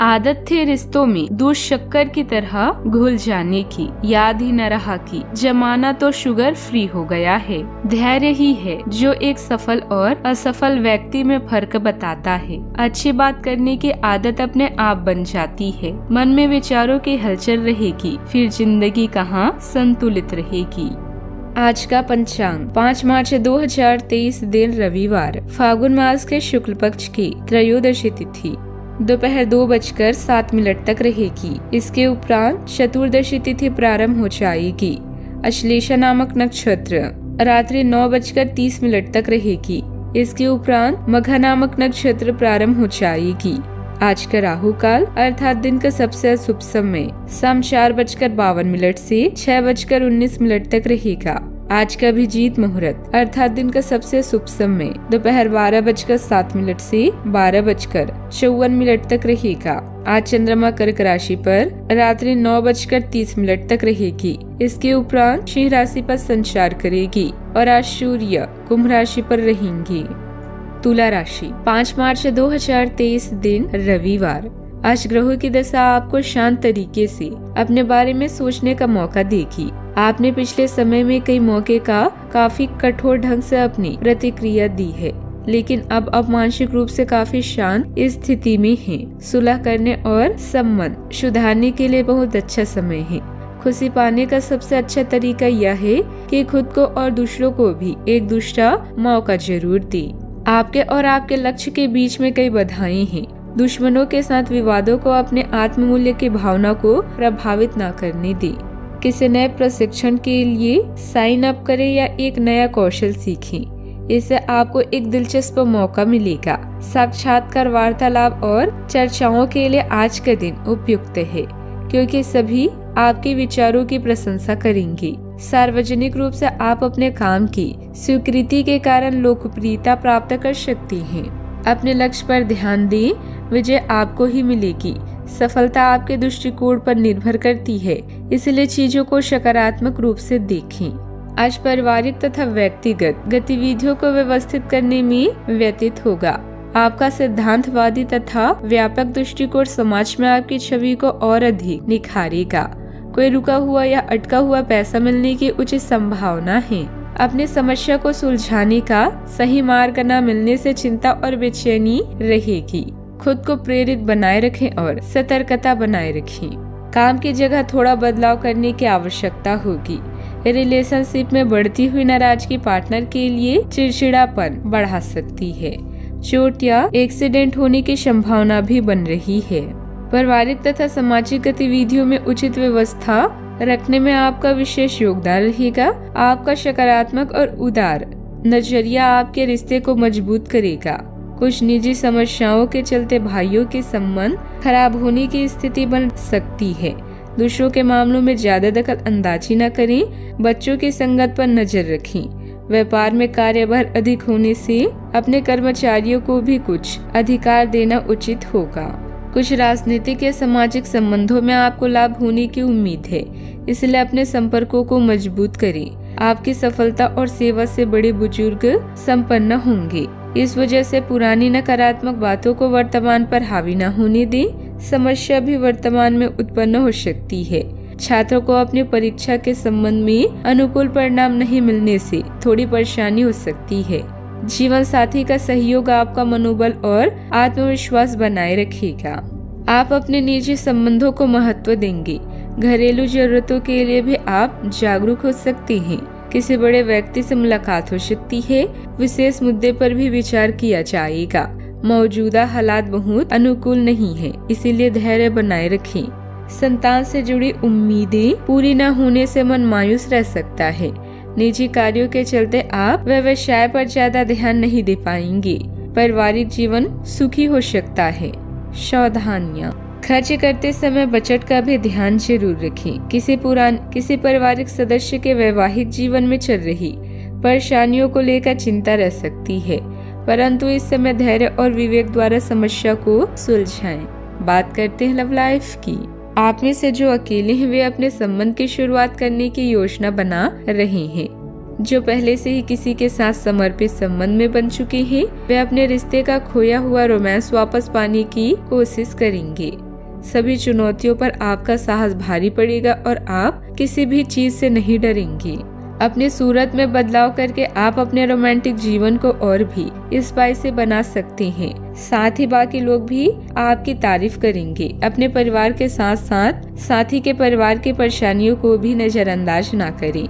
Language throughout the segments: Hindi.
आदत थी रिश्तों में दूध शक्कर की तरह घुल जाने की, याद ही न रहा कि जमाना तो शुगर फ्री हो गया है। धैर्य ही है जो एक सफल और असफल व्यक्ति में फ़र्क बताता है। अच्छी बात करने की आदत अपने आप बन जाती है। मन में विचारों की हलचल रहेगी, फिर ज़िंदगी कहाँ संतुलित रहेगी। आज का पंचांग 5 मार्च 2023 दिन रविवार, फागुन मास के शुक्ल पक्ष की त्रयोदशी तिथि। दोपहर दो बजकर सात मिनट तक रहेगी। इसके उपरांत चतुर्दशी तिथि प्रारंभ हो जाएगी। अश्लेषा नामक नक्षत्र रात्रि नौ बजकर तीस मिनट तक रहेगी। इसके उपरांत मघा नामक नक्षत्र प्रारंभ हो जाएगी। आज का राहु काल, अर्थात दिन का सबसे शुभ समय, शाम चार बजकर बावन मिनट से छह बजकर उन्नीस मिनट तक रहेगा। आज का भी जीत मुहूर्त, अर्थात दिन का सबसे शुभ समय, दोपहर बारह बजकर सात मिनट से बारह बजकर चौवन मिनट तक रहेगा। आज चंद्रमा कर्क राशि पर रात्रि नौ बजकर तीस मिनट तक रहेगी। इसके उपरांत सिंह राशि पर संचार करेगी और आज सूर्य कुंभ राशि पर रहेंगी। तुला राशि, पाँच मार्च 2023 दिन रविवार। आज ग्रहों की दशा आपको शांत तरीके से अपने बारे में सोचने का मौका देगी। आपने पिछले समय में कई मौके का काफ़ी कठोर ढंग से अपनी प्रतिक्रिया दी है, लेकिन अब आप मानसिक रूप से काफ़ी शांत स्थिति में हैं। सुलह करने और संबंध सुधारने के लिए बहुत अच्छा समय है। खुशी पाने का सबसे अच्छा तरीका यह है कि खुद को और दूसरों को भी एक दूसरा मौका ज़रूर दे। आपके और आपके लक्ष्य के बीच में कई बाधाएँ हैं। दुश्मनों के साथ विवादों को अपने आत्ममूल्य की भावना को प्रभावित न करने दे। किसी नए प्रशिक्षण के लिए साइन अप करें या एक नया कौशल सीखें। इससे आपको एक दिलचस्प मौका मिलेगा। साक्षात्कार वार्तालाप और चर्चाओं के लिए आज का दिन उपयुक्त है, क्योंकि सभी आपके विचारों की प्रशंसा करेंगे। सार्वजनिक रूप से आप अपने काम की स्वीकृति के कारण लोकप्रियता प्राप्त कर सकती हैं। अपने लक्ष्य पर ध्यान दें, विजय आपको ही मिलेगी। सफलता आपके दृष्टिकोण पर निर्भर करती है, इसलिए चीज़ों को सकारात्मक रूप से देखें। आज पारिवारिक तथा व्यक्तिगत गतिविधियों को व्यवस्थित करने में व्यतीत होगा। आपका सिद्धांतवादी तथा व्यापक दृष्टिकोण समाज में आपकी छवि को और अधिक निखारेगा। कोई रुका हुआ या अटका हुआ पैसा मिलने की उचित संभावना है। अपनी समस्या को सुलझाने का सही मार्ग न मिलने से चिंता और बेचैनी रहेगी। खुद को प्रेरित बनाए रखें और सतर्कता बनाए रखें। काम की जगह थोड़ा बदलाव करने की आवश्यकता होगी। रिलेशनशिप में बढ़ती हुई नाराज़गी पार्टनर के लिए चिड़चिड़ापन बढ़ा सकती है। चोट या एक्सीडेंट होने की संभावना भी बन रही है। पारिवारिक तथा सामाजिक गतिविधियों में उचित व्यवस्था रखने में आपका विशेष योगदान रहेगा। आपका सकारात्मक और उदार नज़रिया आपके रिश्ते को मज़बूत करेगा। कुछ निजी समस्याओं के चलते भाइयों के संबंध खराब होने की स्थिति बन सकती है। दूसरों के मामलों में ज़्यादा दखल अंदाजी न करें, बच्चों की संगत पर नज़र रखें। व्यापार में कार्यभार अधिक होने से अपने कर्मचारियों को भी कुछ अधिकार देना उचित होगा। कुछ राजनीतिक या सामाजिक संबंधों में आपको लाभ होने की उम्मीद है, इसलिए अपने संपर्कों को मज़बूत करें। आपकी सफलता और सेवा से बड़े बुज़ुर्ग संपन्न होंगे। इस वजह से पुरानी नकारात्मक बातों को वर्तमान पर हावी न होने दें। समस्या भी वर्तमान में उत्पन्न हो सकती है। छात्रों को अपनी परीक्षा के संबंध में अनुकूल परिणाम नहीं मिलने से थोड़ी परेशानी हो सकती है। जीवन साथी का सहयोग आपका मनोबल और आत्मविश्वास बनाए रखेगा। आप अपने निजी संबंधों को महत्व देंगे। घरेलू जरूरतों के लिए भी आप जागरूक हो सकते हैं। किसी बड़े व्यक्ति से मुलाकात हो सकती है। विशेष मुद्दे पर भी विचार किया जाएगा। मौजूदा हालात बहुत अनुकूल नहीं है, इसीलिए धैर्य बनाए रखें। संतान से जुड़ी उम्मीदें पूरी न होने से मन मायूस रह सकता है। निजी कार्यों के चलते आप व्यवसाय पर ज़्यादा ध्यान नहीं दे पाएँगे। पारिवारिक जीवन सुखी हो सकता है। सावधानियाँ। खर्च करते समय बजट का भी ध्यान ज़रूर रखें। किसी पुरान, किसी पारिवारिक सदस्य के वैवाहिक जीवन में चल रही परेशानियों को लेकर चिंता रह सकती है, परंतु इस समय धैर्य और विवेक द्वारा समस्या को सुलझाएँ। बात करते हैं लव लाइफ की। आप में से जो अकेले हैं, वे अपने संबंध की शुरुआत करने की योजना बना रहे हैं। जो पहले से ही किसी के साथ समर्पित संबंध में बन चुके हैं, वे अपने रिश्ते का खोया हुआ रोमांस वापस पाने की कोशिश करेंगे। सभी चुनौतियों पर आपका साहस भारी पड़ेगा और आप किसी भी चीज़ से नहीं डरेंगे। अपनी सूरत में बदलाव करके आप अपने रोमांटिक जीवन को और भी स्पाइसी बना सकते हैं। साथ ही बाकी लोग भी आपकी तारीफ़ करेंगे। अपने परिवार के साथ साथ साथी के परिवार की परेशानियों को भी नजरअंदाज ना करें।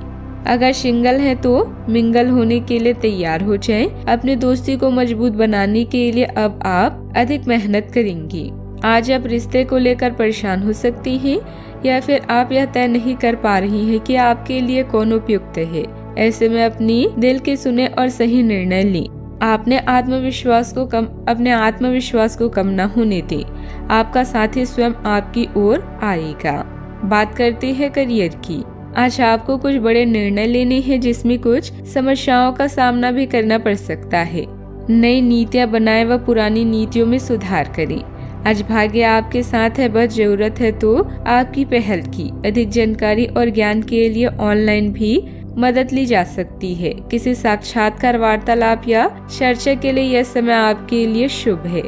अगर सिंगल है तो मिंगल होने के लिए तैयार हो जाएँ। अपनी दोस्ती को मज़बूत बनाने के लिए अब आप अधिक मेहनत करेंगी। आज आप रिश्ते को लेकर परेशान हो सकती हैं, या फिर आप यह तय नहीं कर पा रही हैं कि आपके लिए कौन उपयुक्त है। ऐसे में अपनी दिल के सुने और सही निर्णय ली। आपने आत्मविश्वास को कम, अपने आत्मविश्वास को कम न होने दे। आपका साथी स्वयं आपकी ओर आएगा। बात करते हैं करियर की। आज आपको कुछ बड़े निर्णय लेने हैं जिसमें कुछ समस्याओं का सामना भी करना पड़ सकता है। नई नीतियाँ बनाए व पुरानी नीतियों में सुधार करें। आज भाग्य आपके साथ है, बस ज़रूरत है तो आपकी पहल की। अधिक जानकारी और ज्ञान के लिए ऑनलाइन भी मदद ली जा सकती है। किसी साक्षात्कार वार्तालाप या चर्चा के लिए यह समय आपके लिए शुभ है।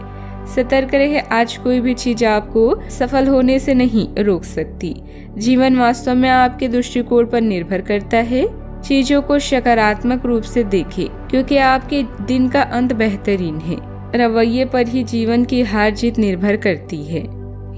सतर्क रहे, आज कोई भी चीज़ आपको सफल होने से नहीं रोक सकती। जीवन वास्तव में आपके दृष्टिकोण पर निर्भर करता है। चीज़ों को सकारात्मक रूप से देखें, क्योंकि आपके दिन का अंत बेहतरीन है। रवैये पर ही जीवन की हार जीत निर्भर करती है।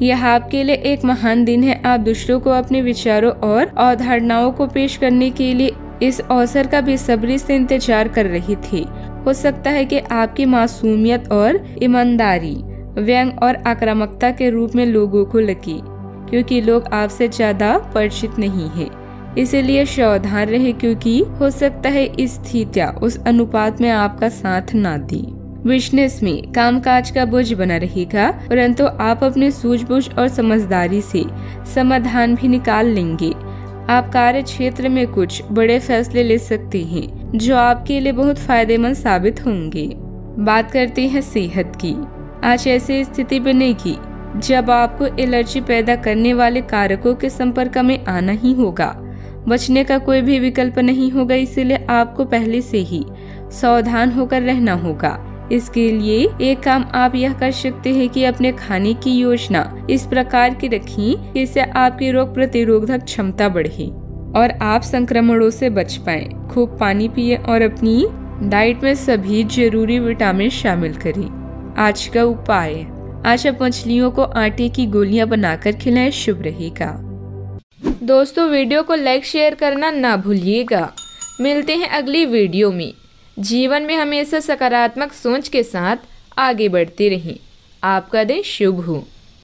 यह आपके लिए एक महान दिन है। आप दूसरों को अपने विचारों और अवधारणाओं को पेश करने के लिए इस अवसर का बेसब्री से इंतज़ार कर रही थी। हो सकता है कि आपकी मासूमियत और ईमानदारी, व्यंग और आक्रामकता के रूप में लोगों को लगी, क्योंकि लोग आपसे ज़्यादा परिचित नहीं है। इसीलिए सावधान रहे, क्योंकि हो सकता है इस स्थितियाँ उस अनुपात में आपका साथ ना दी। बिज़नेस में कामकाज का बोझ बना रहेगा, परंतु आप अपने सूझबूझ और समझदारी से समाधान भी निकाल लेंगे। आप कार्य क्षेत्र में कुछ बड़े फैसले ले सकते हैं, जो आपके लिए बहुत फ़ायदेमंद साबित होंगे। बात करते हैं सेहत की। आज ऐसी स्थिति बनेगी, जब आपको एलर्जी पैदा करने वाले कारकों के संपर्क में आना ही होगा। बचने का कोई भी विकल्प नहीं होगा, इसीलिए आपको पहले से ही सावधान होकर रहना होगा। इसके लिए एक काम आप यह कर सकते हैं कि अपने खाने की योजना इस प्रकार की रखें जिससे आपकी रोग प्रतिरोधक क्षमता बढ़े और आप संक्रमणों से बच पाए। खूब पानी पिए और अपनी डाइट में सभी ज़रूरी विटामिन शामिल करें। आज का उपाय, आज आप मछलियों को आटे की गोलियाँ बनाकर खिलाएँ। शुभ रहेगा। दोस्तों, वीडियो को लाइक शेयर करना ना भूलिएगा। मिलते हैं अगली वीडियो में। जीवन में हमेशा सकारात्मक सोच के साथ आगे बढ़ते रहें। आपका दिन शुभ हो।